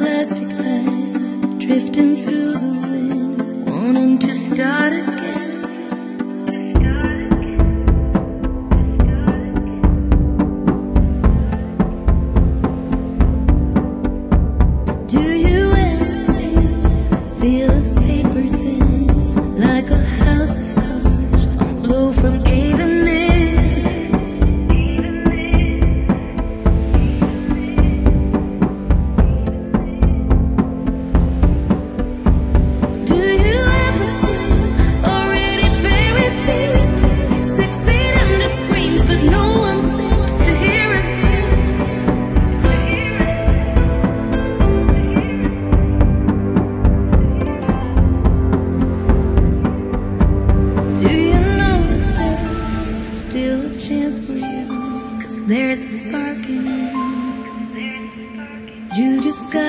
plastic land, drifting through the wind, wanting to start again. You just got